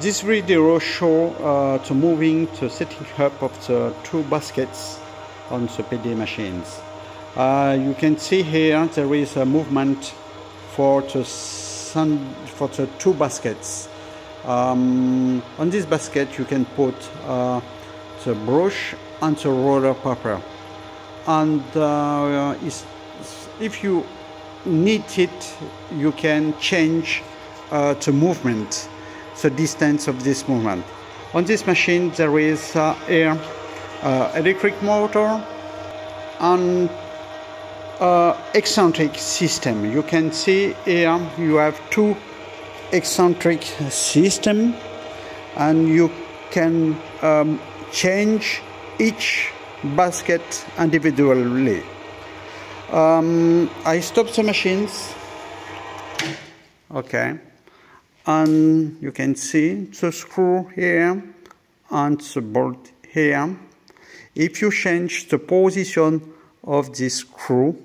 This video show uh, the moving, the setting up of the two baskets on the PD machines. Uh, you can see here there is a movement for the sun, for the two baskets. Um, on this basket you can put uh, the brush and the roller paper. And uh, if you need it, you can change uh, the movement the distance of this movement. On this machine there is uh, a uh, electric motor and uh, eccentric system. You can see here you have two eccentric system and you can um, change each basket individually. Um, I stop the machines. Okay and you can see the screw here and the bolt here. If you change the position of this screw,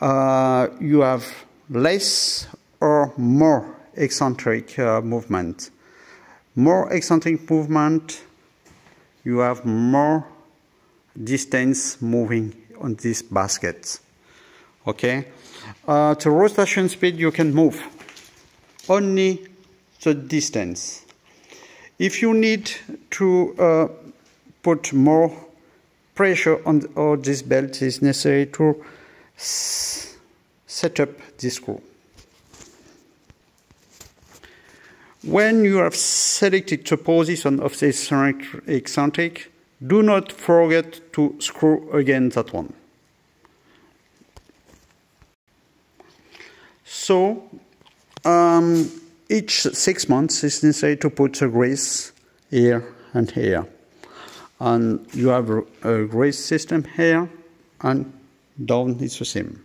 uh, you have less or more eccentric uh, movement. More eccentric movement, you have more distance moving on this basket. Okay, uh, the rotation speed you can move only the distance. If you need to uh, put more pressure on, on this belt, it's necessary to set up this screw. When you have selected the position of this eccentric, do not forget to screw again that one. So um, each six months is necessary to put the grease here and here. And you have a grease system here and down is the same.